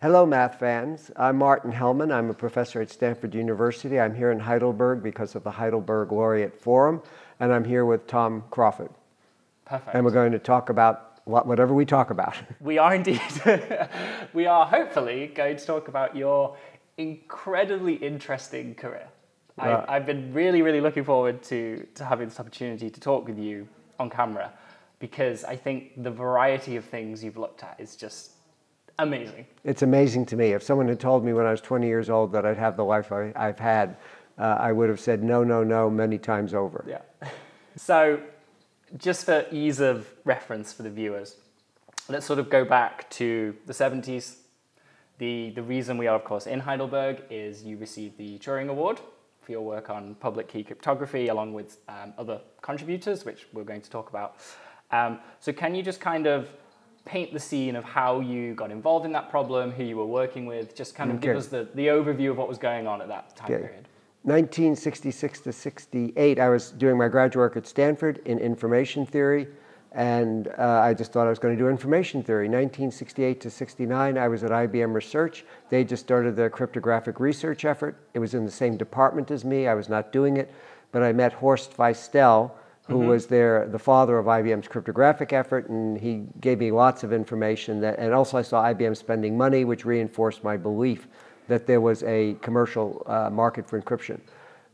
Hello, math fans. I'm Martin Hellman. I'm a professor at Stanford University. I'm here in Heidelberg because of the Heidelberg Laureate Forum, and I'm here with Tom Crawford. Perfect. And we're going to talk about whatever we talk about. We are indeed. we are hopefully going to talk about your incredibly interesting career. Right. I, uh, I've been really, really looking forward to, to having this opportunity to talk with you on camera because I think the variety of things you've looked at is just amazing. It's amazing to me. If someone had told me when I was 20 years old that I'd have the life I, I've had, uh, I would have said no, no, no many times over. Yeah. So, just for ease of reference for the viewers, let's sort of go back to the 70s. The, the reason we are, of course, in Heidelberg is you received the Turing Award for your work on public key cryptography, along with um, other contributors, which we're going to talk about. Um, so, can you just kind of paint the scene of how you got involved in that problem, who you were working with, just kind of give us the, the overview of what was going on at that time Okay. period? 1966 to 68, I was doing my graduate work at Stanford in information theory, and uh, I just thought I was going to do information theory. 1968 to 69, I was at IBM Research. They just started their cryptographic research effort. It was in the same department as me. I was not doing it, but I met Horst Feistel, who was there, the father of IBM's cryptographic effort, and he gave me lots of information. That, and also, I saw IBM spending money, which reinforced my belief that there was a commercial uh, market for encryption.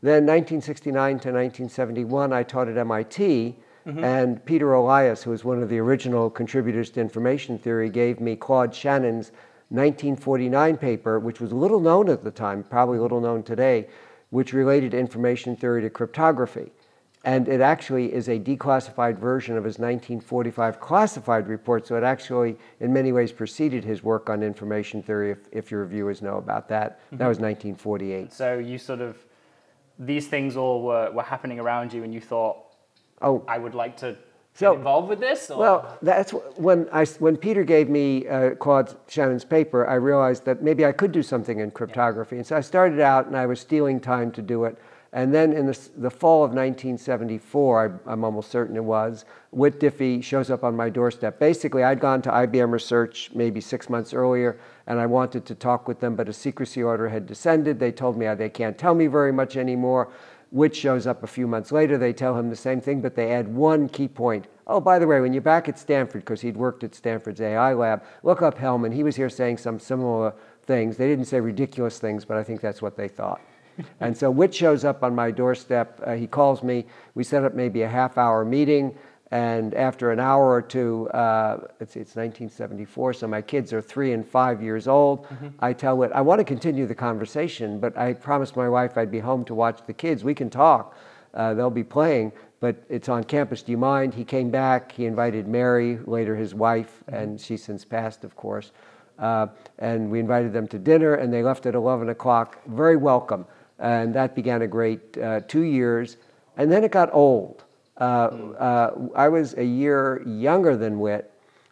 Then 1969 to 1971, I taught at MIT, and Peter Elias, who was one of the original contributors to information theory, gave me Claude Shannon's 1949 paper, which was little known at the time, probably little known today, which related information theory to cryptography. And it actually is a declassified version of his 1945 classified report, so it actually, in many ways, preceded his work on information theory, if, if your viewers know about that. That was 1948. So you sort of these things all were, were happening around you, and you thought, Oh, I would like to So- get involved with this. Or? Well, that's wh- when I when Peter gave me uh, Claude Shannon's paper, I realized that maybe I could do something in cryptography, and so I started out, and I was stealing time to do it. And then in the, the fall of 1974, I, I'm almost certain it was, Whit Diffie shows up on my doorstep. Basically, I'd gone to IBM Research maybe six months earlier, and I wanted to talk with them, but a secrecy order had descended. They told me uh, they can't tell me very much anymore. Whit shows up a few months later. They tell him the same thing, but they add one key point. Oh, by the way, when you're back at Stanford, because he'd worked at Stanford's AI lab, look up Hellman. He was here saying some similar things. They didn't say ridiculous things, but I think that's what they thought. And so Whit shows up on my doorstep. Uh, he calls me. We set up maybe a half hour meeting. And after an hour or two, uh, it's, it's 1974, so my kids are three and five years old. I tell Whit, I want to continue the conversation, but I promised my wife I'd be home to watch the kids. We can talk, uh, they'll be playing, but it's on campus. Do you mind? He came back, he invited Mary, later his wife, and she's since passed, of course. Uh, and we invited them to dinner, and they left at 11 o'clock. Very welcome. And that began a great uh, two years. And then it got old. Uh, uh, I was a year younger than Whit,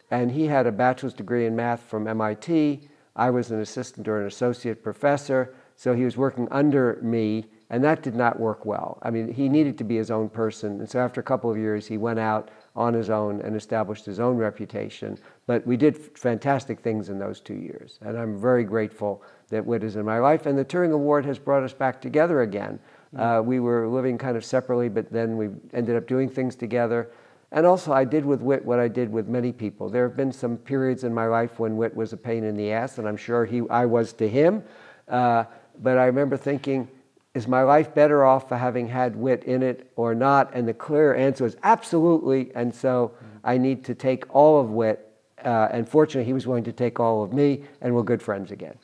and he had a bachelor's degree in math from MIT. I was an assistant or an associate professor, so he was working under me, and that did not work well. I mean, he needed to be his own person, and so after a couple of years, he went out on his own and established his own reputation. But we did fantastic things in those two years, and I'm very grateful that Whit is in my life. And the Turing Award has brought us back together again. Uh, we were living kind of separately, but then we ended up doing things together. And also, I did with Whit what I did with many people. There have been some periods in my life when Whit was a pain in the ass, and I'm sure he, I was to him. Uh, but I remember thinking, is my life better off for having had Whit in it or not? And the clear answer is absolutely. And so I need to take all of Whit. Uh, and fortunately, he was willing to take all of me, and we're good friends again.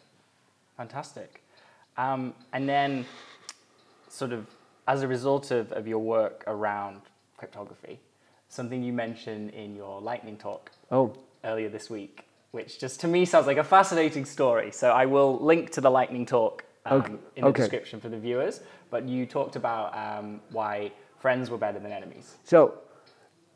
Fantastic. Um, and then, sort of, as a result of, of your work around cryptography, something you mentioned in your lightning talk Oh, earlier this week, which just to me sounds like a fascinating story. So I will link to the lightning talk um, Okay, in the okay. description for the viewers. But you talked about um, why friends were better than enemies. So,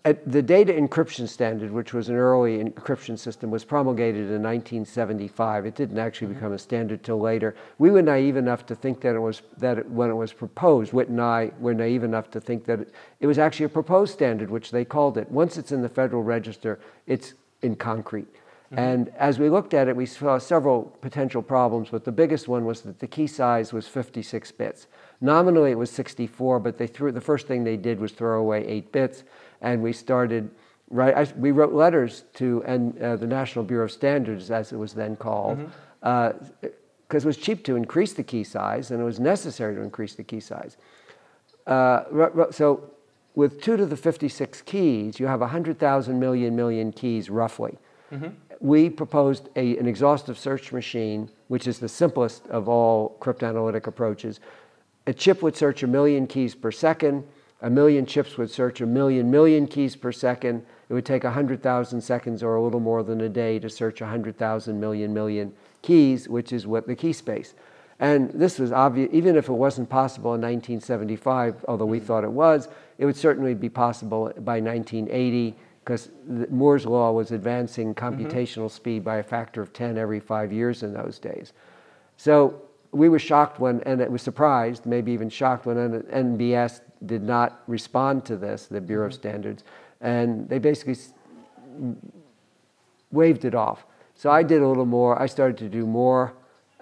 at the data encryption standard, which was an early encryption system, was promulgated in 1975. It didn't actually become a standard till later. We were naive enough to think that it was that it, when it was proposed, Whit and I were naive enough to think that it, it was actually a proposed standard, which they called it. Once it's in the Federal Register, it's in concrete. And as we looked at it, we saw several potential problems, but the biggest one was that the key size was 56 bits. Nominally, it was 64, but they threw, the first thing they did was throw away eight bits, and we started, right, I, we wrote letters to and, uh, the National Bureau of Standards, as it was then called, because Mm-hmm. it was cheap to increase the key size, and it was necessary to increase the key size. Uh, so with 2 to the 56 keys, you have 100,000 million million keys roughly. We proposed a, an exhaustive search machine, which is the simplest of all cryptanalytic approaches. A chip would search a million keys per second. A million chips would search a million million keys per second. It would take 100,000 seconds or a little more than a day to search 100,000 million million keys, which is what the key space. And this was obvious, even if it wasn't possible in 1975, although we thought it was, it would certainly be possible by 1980 because Moore's law was advancing computational speed by a factor of 10 every five years in those days. So we were shocked when, and it was surprised, maybe even shocked when NBS did not respond to this, the Bureau of Standards, and they basically waved it off. So I did a little more. I started to do more.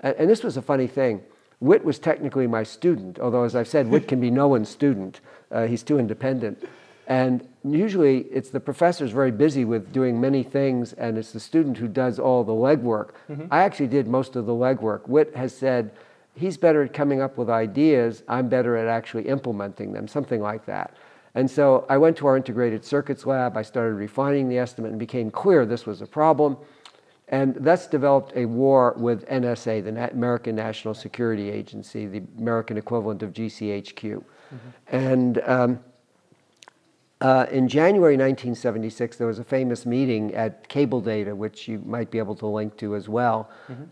And, and this was a funny thing. Whit was technically my student, although, as I've said, Whit can be no one's student. Uh, he's too independent. And usually it's the professor's very busy with doing many things, and it's the student who does all the legwork. I actually did most of the legwork. Whit has said he's better at coming up with ideas, I'm better at actually implementing them, something like that. And so I went to our integrated circuits lab, I started refining the estimate, and became clear this was a problem. And thus developed a war with NSA, the American National Security Agency, the American equivalent of GCHQ. And um, uh, in January 1976, there was a famous meeting at Cable Data, which you might be able to link to as well.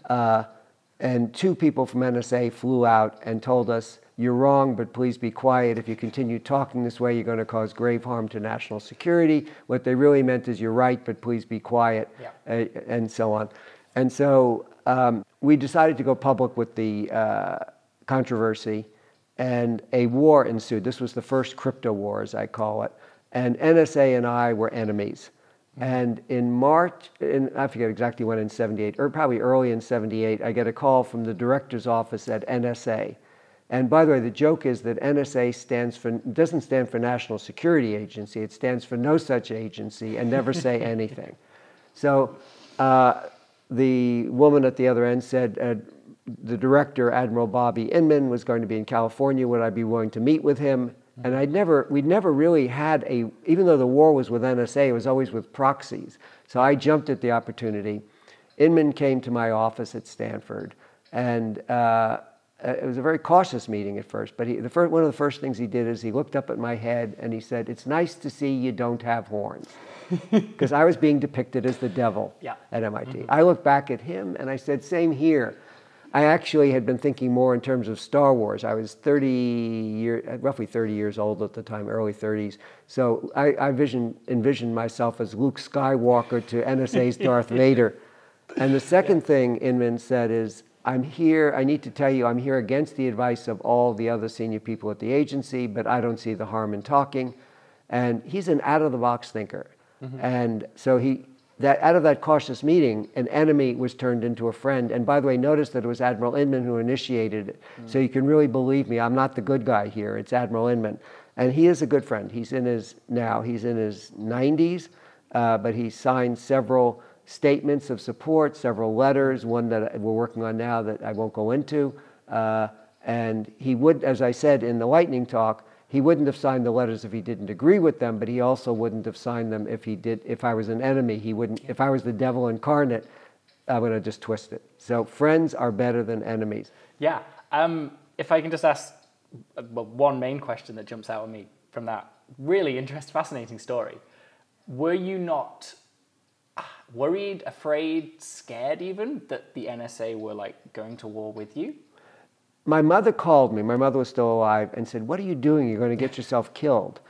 Uh, and two people from NSA flew out and told us, You're wrong, but please be quiet. If you continue talking this way, you're going to cause grave harm to national security. What they really meant is, You're right, but please be quiet, Yeah. uh, and so on. And so um, we decided to go public with the uh, controversy, and a war ensued. This was the first crypto war, as I call it. And NSA and I were enemies. And in March, in, I forget exactly when in 78, or probably early in 78, I get a call from the director's office at NSA. And by the way, the joke is that NSA stands for, doesn't stand for National Security Agency, it stands for no such agency and never say anything. So uh, the woman at the other end said, uh, the director, Admiral Bobby Inman, was going to be in California. Would I be willing to meet with him? And I'd never, we'd never really had a, even though the war was with NSA, it was always with proxies. So I jumped at the opportunity. Inman came to my office at Stanford, and uh, it was a very cautious meeting at first. But he, the first, one of the first things he did is he looked up at my head and he said, "It's nice to see you don't have horns," because I was being depicted as the devil Yeah. at MIT. I looked back at him and I said, "Same here." I actually had been thinking more in terms of Star Wars. I was 30 year, roughly 30 years old at the time, early 30s. So I, I vision, envisioned myself as Luke Skywalker to NSA's Darth Vader. And the second thing Inman said is, I'm here, I need to tell you, I'm here against the advice of all the other senior people at the agency, but I don't see the harm in talking. And he's an out of the box thinker. Mm-hmm. And so he, that out of that cautious meeting, an enemy was turned into a friend. And by the way, notice that it was Admiral Inman who initiated it. So you can really believe me, I'm not the good guy here. It's Admiral Inman. And he is a good friend. He's in his, now, he's in his 90s, uh, but he signed several statements of support, several letters, one that we're working on now that I won't go into. Uh, and he would, as I said in the lightning talk, he wouldn't have signed the letters if he didn't agree with them, but he also wouldn't have signed them if he did. If I was an enemy, he wouldn't. If I was the devil incarnate, I'm going to just twist it. So friends are better than enemies. Yeah. Um, if I can just ask uh, one main question that jumps out at me from that really interesting, fascinating story. Were you not ah, worried, afraid, scared even that the NSA were like going to war with you? My mother called me. My mother was still alive, and said, "What are you doing? You're going to get yourself killed."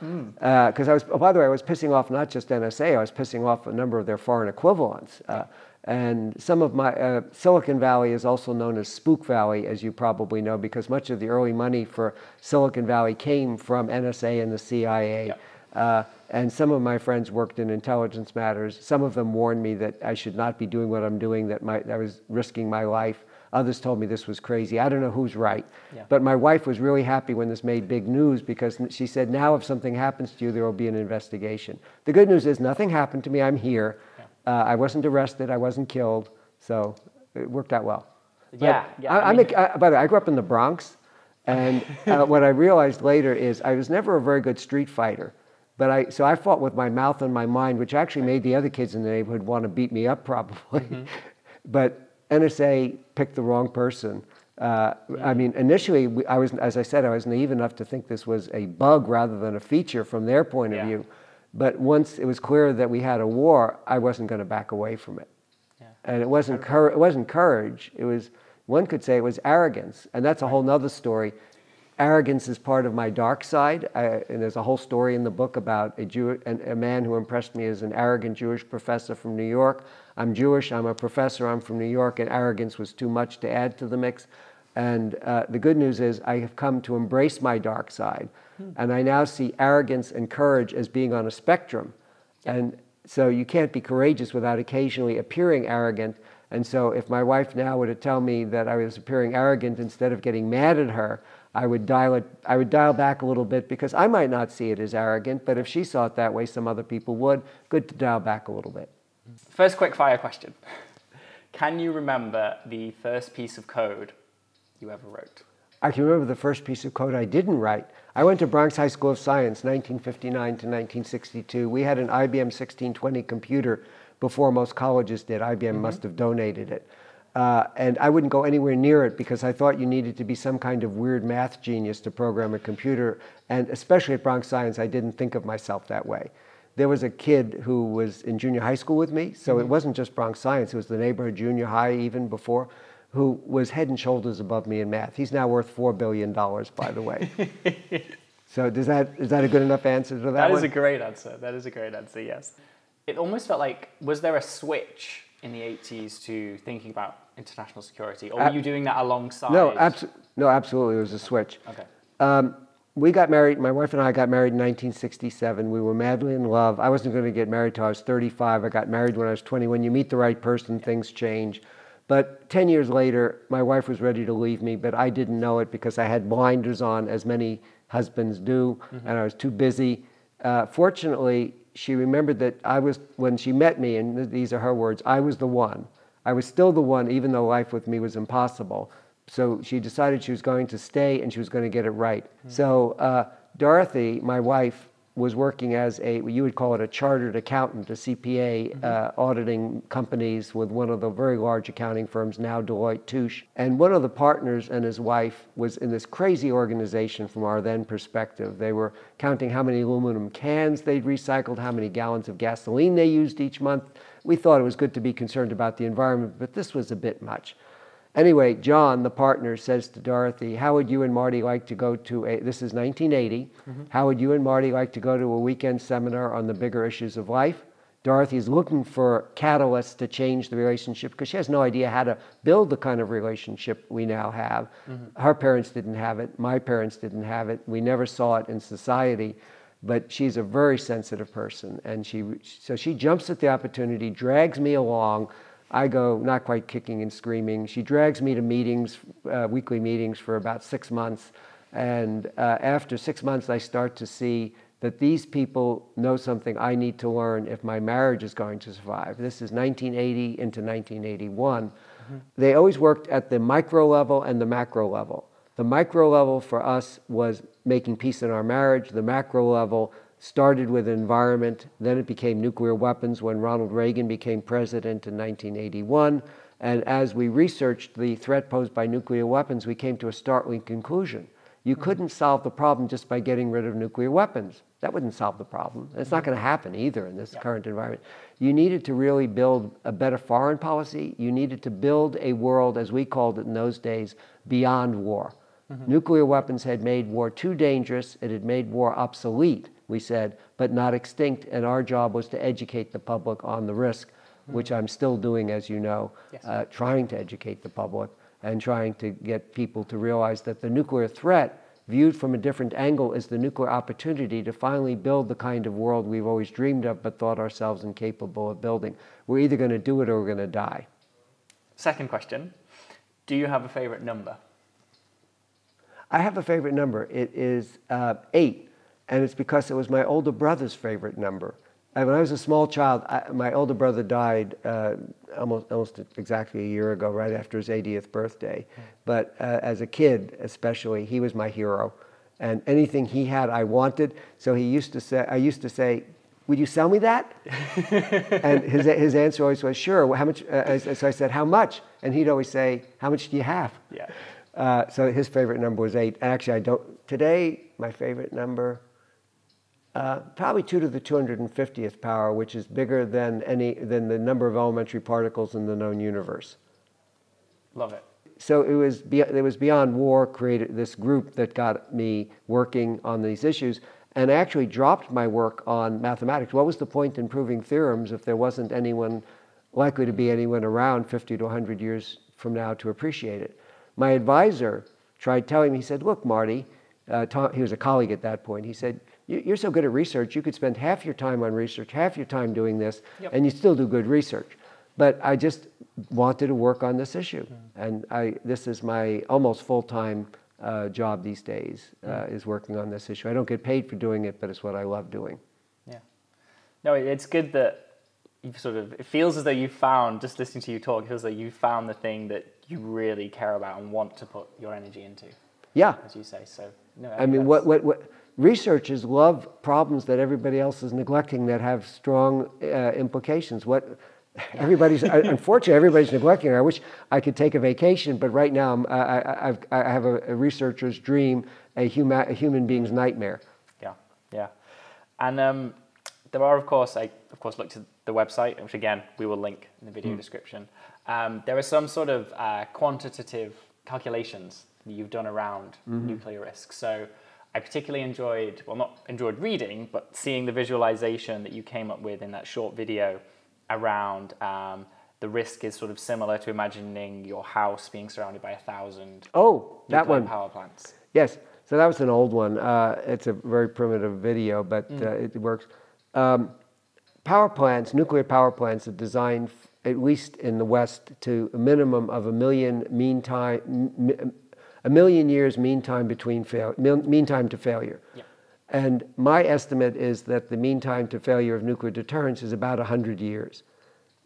Because I was, oh, by the way, I was pissing off not just NSA. I was pissing off a number of their foreign equivalents. Uh, and some of my uh, Silicon Valley is also known as Spook Valley, as you probably know, because much of the early money for Silicon Valley came from NSA and the CIA. Uh, And some of my friends worked in intelligence matters. Some of them warned me that I should not be doing what I'm doing, that my, I was risking my life. Others told me this was crazy. I don't know who's right. Yeah. But my wife was really happy when this made big news because she said, now if something happens to you, there will be an investigation. The good news is nothing happened to me. I'm here. Uh, I wasn't arrested. I wasn't killed. So it worked out well. But Yeah, yeah, I, I I'm mean- a- I- by the way, I grew up in the Bronx. And uh, what I realized later is I was never a very good street fighter. But I, so I fought with my mouth and my mind, which actually made the other kids in the neighborhood want to beat me up probably. but NSA picked the wrong person. Uh, I mean, initially, we- I was, as I said, I was naive enough to think this was a bug rather than a feature from their point of Yeah. view. But once it was clear that we had a war, I wasn't going to back away from it. Yeah. And it wasn't, it wasn't courage. It was, one could say it was arrogance. And that's a whole nother story. Arrogance is part of my dark side. I, and there's a whole story in the book about a, Jew, an, a man who impressed me as an arrogant Jewish professor from New York. I'm Jewish, I'm a professor, I'm from New York, and arrogance was too much to add to the mix. And uh, the good news is I have come to embrace my dark side. And I now see arrogance and courage as being on a spectrum. And so you can't be courageous without occasionally appearing arrogant. And so if my wife now were to tell me that I was appearing arrogant instead of getting mad at her, I would dial it I would dial back a little bit because I might not see it as arrogant, but if she saw it that way, some other people would. Good to dial back a little bit. First quick fire question. Can you remember the first piece of code you ever wrote? I can remember the first piece of code I didn't write. I went to Bronx High School of Science, 1959 to 1962. We had an IBM 1620 computer before most colleges did. IBM must have donated it. Uh, and I wouldn't go anywhere near it because I thought you needed to be some kind of weird math genius to program a computer. And especially at Bronx Science, I didn't think of myself that way. There was a kid who was in junior high school with me, so it wasn't just Bronx Science, it was the neighborhood junior high even before, who was head and shoulders above me in math. He's now worth $4 billion, by the way. so does that, is that a good enough answer to that, That one? is a great answer. That is a great answer, yes. It almost felt like, was there a switch in the 80s to thinking about international security? Or were Ab- you doing that alongside? no, abso- no, absolutely, it was a switch. Okay. Um, we got married, my wife and I got married in 1967. We were madly in love. I wasn't going to get married till I was 35. I got married when I was 20. When you meet the right person, things change. But 10 years later, my wife was ready to leave me, but I didn't know it because I had blinders on, as many husbands do, and I was too busy. Uh, fortunately, she remembered that I was, when she met me, and these are her words, I was the one. I was still the one, even though life with me was impossible. So she decided she was going to stay and she was going to get it right. So uh, Dorothy, my wife, was working as a, you would call it a chartered accountant, a CPA, uh, auditing companies with one of the very large accounting firms, now Deloitte Touche. And one of the partners and his wife was in this crazy organization from our then perspective. They were counting how many aluminum cans they'd recycled, how many gallons of gasoline they used each month. We thought it was good to be concerned about the environment, but this was a bit much. Anyway, John, the partner, says to Dorothy, How would you and Marty like to go to a, this is 1980, mm-hmm. how would you and Marty like to go to a weekend seminar on the bigger issues of life? Dorothy is looking for catalysts to change the relationship because she has no idea how to build the kind of relationship we now have. Mm-hmm. Her parents didn't have it, my parents didn't have it, we never saw it in society. But she's a very sensitive person, and she so she jumps at the opportunity, drags me along. I go not quite kicking and screaming. She drags me to meetings, uh, weekly meetings for about six months. And uh, after six months, I start to see that these people know something I need to learn if my marriage is going to survive. This is 1980 into 1981. They always worked at the micro level and the macro level. The micro level for us was making peace in our marriage. The macro level started with environment, then it became nuclear weapons when Ronald Reagan became president in 1981. And as we researched the threat posed by nuclear weapons, we came to a startling conclusion. You hmm. couldn't solve the problem just by getting rid of nuclear weapons. That wouldn't solve the problem. It's not hmm. going to happen either in this current environment. You needed to really build a better foreign policy. You needed to build a world, as we called it in those days, beyond war. Mm-hmm. Nuclear weapons had made war too dangerous. It had made war obsolete, we said, but not extinct. And our job was to educate the public on the risk, which I'm still doing, as you know, Yes. uh, trying to educate the public and trying to get people to realize that the nuclear threat viewed from a different angle, is the nuclear opportunity to finally build the kind of world we've always dreamed of but thought ourselves incapable of building. We're either going to do it or we're going to die. Second question Do you have a favorite number? I have a favorite number. It is uh, eight, and it's because it was my older brother's favorite number. And when I was a small child, I, my older brother died uh, almost, almost exactly a year ago, right after his 80th birthday. But uh, as a kid, especially, he was my hero. And anything he had, I wanted. So he used to say, I used to say, would you sell me that? and his, his answer always was, sure. How much? Uh, so I said, how much? And he'd always say, how much do you have? Yeah. Uh, so his favorite number was eight. Actually, I don't. Today, my favorite number, uh, probably two to the 250th power, which is bigger than any than the number of elementary particles in the known universe. Love it. So it was be, it was beyond war created this group that got me working on these issues, and I actually dropped my work on mathematics. What was the point in proving theorems if there wasn't anyone likely to be anyone around 50 to 100 years from now to appreciate it? My advisor tried telling me, he said, Look, Marty, uh, Tom, he was a colleague at that point. He said, You're so good at research, you could spend half your time on research, half your time doing this, Yep. and you still do good research. But I just wanted to work on this issue. Mm. And I, this is my almost full time uh, job these days, uh, Mm. is working on this issue. I don't get paid for doing it, but it's what I love doing. Yeah. No, it's good that you've sort of, it feels as though you found, just listening to you talk, it feels like you found the thing that you really care about and want to put your energy into, Yeah. as you say. So, no, I mean, what, what, what researchers love problems that everybody else is neglecting that have strong uh, implications. What everybody's unfortunately everybody's neglecting. I wish I could take a vacation, but right now I'm, I, I, I've, I have a, a researcher's dream, a human, a human being's nightmare. Yeah, yeah. And um, there are, of course, I of course looked at the website, which again we will link in the video description. Um, there are some sort of uh, quantitative calculations that you've done around nuclear risk. So I particularly enjoyed, well, not enjoyed reading, but seeing the visualization that you came up with in that short video around um, the risk is sort of similar to imagining your house being surrounded by a thousand Oh, that nuclear one. power plants. Yes. So that was an old one. Uh, it's a very primitive video, but uh, it works. Um, power plants, nuclear power plants, are designed, at least in the West, to a minimum of a million mean time, a million years mean time between fail, mean time to failure. Yeah. And my estimate is that the mean time to failure of nuclear deterrence is about 100 years.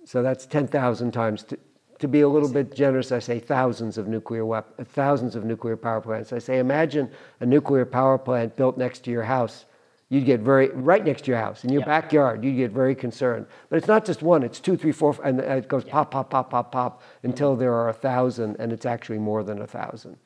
So that's 10,000 times. To, to be a little bit generous, I say thousands of nuclear wep- uh, thousands of nuclear power plants. I say imagine a nuclear power plant built next to your house. You'd get very right next to your house in your Yeah. backyard. You'd get very concerned. But it's not just one; it's two, three, four, and it goes pop, pop, pop, pop, pop until there are a thousand, and it's actually more than a thousand.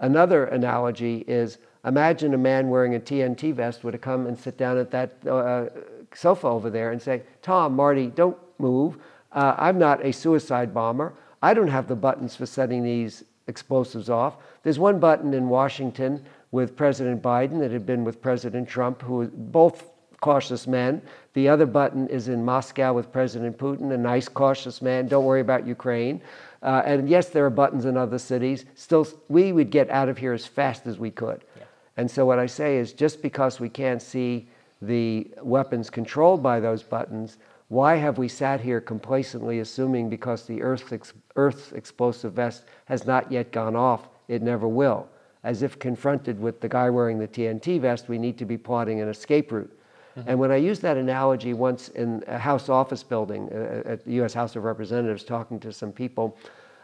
Another analogy is imagine a man wearing a TNT vest would have come and sit down at that uh, sofa over there and say, Tom, Marty, don't move. Uh, I'm not a suicide bomber. I don't have the buttons for setting these explosives off. There's one button in Washington with President Biden that had been with President Trump, who both cautious men. The other button is in Moscow with President Putin, a nice, cautious man. Don't worry about Ukraine. Uh, and yes, there are buttons in other cities. Still, we would get out of here as fast as we could. Yeah. And so, what I say is just because we can't see the weapons controlled by those buttons, why have we sat here complacently assuming because the Earth's, ex- Earth's explosive vest has not yet gone off, it never will? As if confronted with the guy wearing the TNT vest, we need to be plotting an escape route. And when I used that analogy once in a House office building uh, at the U.S. House of Representatives, talking to some people,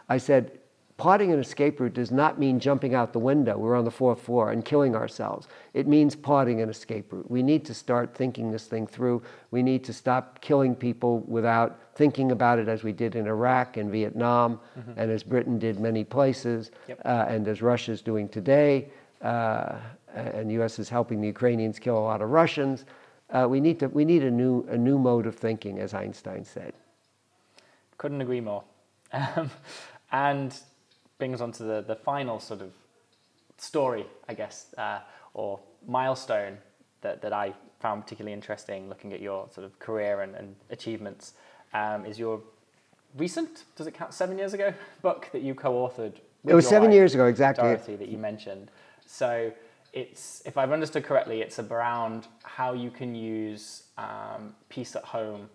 I said, plotting an escape route does not mean jumping out the window. We're on the fourth floor and killing ourselves. It means plotting an escape route. We need to start thinking this thing through. We need to stop killing people without thinking about it as we did in Iraq and Vietnam, and as Britain did many places, Yep. uh, and as Russia is doing today. Uh, and the U.S. is helping the Ukrainians kill a lot of Russians. Uh, we need to we need a new a new mode of thinking, as Einstein said. Couldn't agree more. Um, and brings on to the, the final sort of story, I guess, uh, or milestone that, that I found particularly interesting looking at your sort of career and, and achievements um, is your recent, does it count, seven years ago, book that you co authored. It was seven years ago, exactly. Dorothy, that you mentioned. So it's if I've understood correctly, it's around how you can use um, peace at home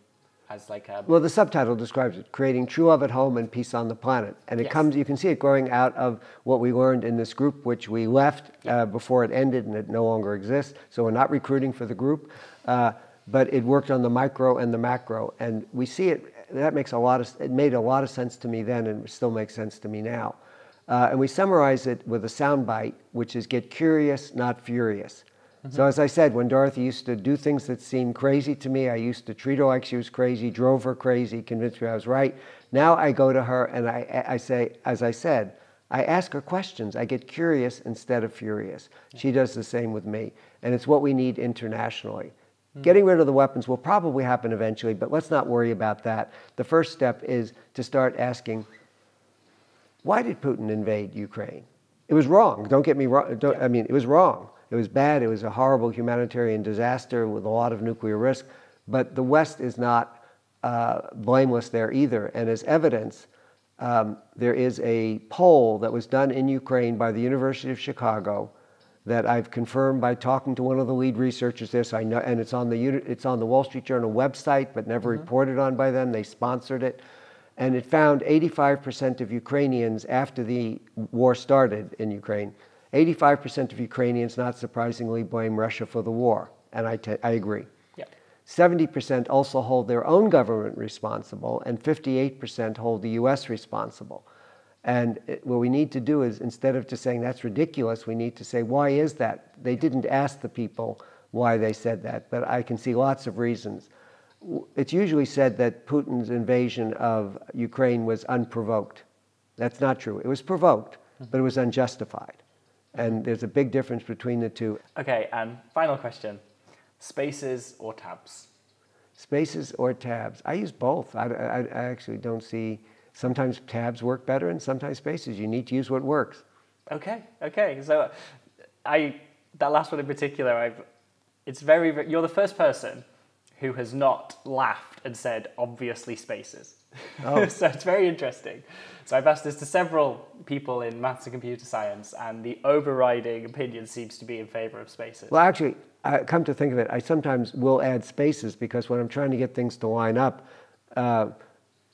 as like a Well, the subtitle describes it creating true love at home and peace on the planet. And it Yes. comes, you can see it growing out of what we learned in this group, which we left uh, before it ended and it no longer exists. So we're not recruiting for the group. Uh, but it worked on the micro and the macro. And we see it, that makes a lot of, it made a lot of sense to me then and still makes sense to me now. Uh, and we summarize it with a soundbite, which is get curious, not furious. So, as I said, when Dorothy used to do things that seemed crazy to me, I used to treat her like she was crazy, drove her crazy, convinced me I was right. Now I go to her and I, I say, as I said, I ask her questions. I get curious instead of furious. She does the same with me. And it's what we need internationally. Getting rid of the weapons will probably happen eventually, but let's not worry about that. The first step is to start asking, why did Putin invade Ukraine? It was wrong. Don't get me wrong. I mean, it was wrong. It was bad. It was a horrible humanitarian disaster with a lot of nuclear risk. But the West is not uh, blameless there either. And as evidence, um, there is a poll that was done in Ukraine by the University of Chicago that I've confirmed by talking to one of the lead researchers there. So I know, and it's on the it's on the Wall Street Journal website, but never reported on by them. They sponsored it, and it found 85% of Ukrainians after the war started in Ukraine. 85% of Ukrainians, not surprisingly, blame Russia for the war, and I I agree. Yep. 70% also hold their own government responsible, and 58% hold the US responsible. And it, what we need to do is, instead of just saying that's ridiculous, we need to say, why is that? They didn't ask the people why they said that, but I can see lots of reasons. It's usually said that Putin's invasion of Ukraine was unprovoked. That's not true. It was provoked, mm-hmm. but it was unjustified. And there's a big difference between the two. Okay, and final question: spaces or tabs? Spaces or tabs? I use both. I, I, I actually don't see. Sometimes tabs work better, and sometimes spaces. You need to use what works. Okay, okay. So, I that last one in particular, I've it's very. You're the first person who has not laughed and said obviously spaces. Oh. so it's very interesting. So I've asked this to several people in maths and computer science, and the overriding opinion seems to be in favor of spaces. Well, actually, I, come to think of it, I sometimes will add spaces because when I'm trying to get things to line up, uh,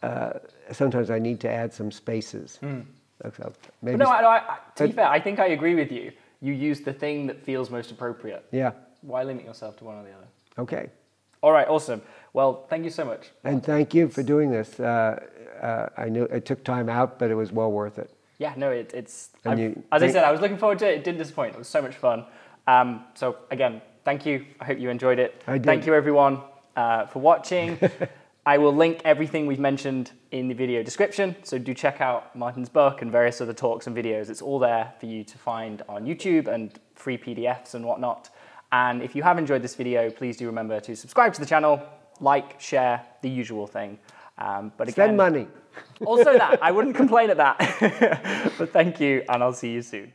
uh, sometimes I need to add some spaces. So But maybe, no, I, no I, I- to be fair, I think I agree with you. You use the thing that feels most appropriate. yeah, Why limit yourself to one or the other? okay. All right, awesome. Well, thank you so much. And thank you for doing this. Uh, uh, I knew it took time out, but it was well worth it. Yeah, no, it, it's. You- as I said, I was looking forward to it. It didn't disappoint. It was so much fun. Um, so again, thank you. I hope you enjoyed it. I did. Thank you, everyone, uh, for watching. I will link everything we've mentioned in the video description. So do check out Martin's book and various other talks and videos. It's all there for you to find on YouTube and free PDFs and whatnot. And if you have enjoyed this video, please do remember to subscribe to the channel, like, share, the usual thing. Um, but again, Spend money. also that. I wouldn't complain at that. but thank you, and I'll see you soon.